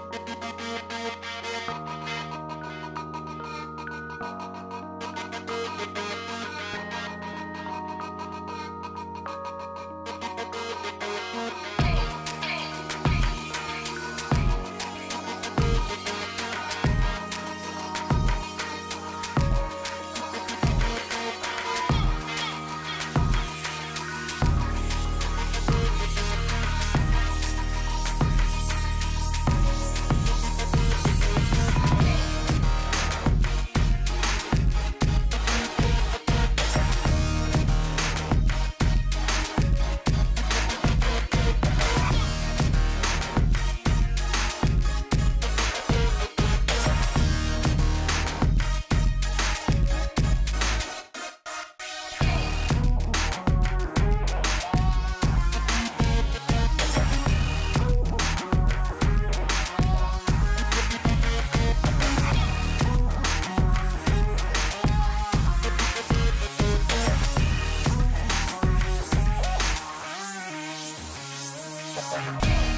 Thank you. Peace.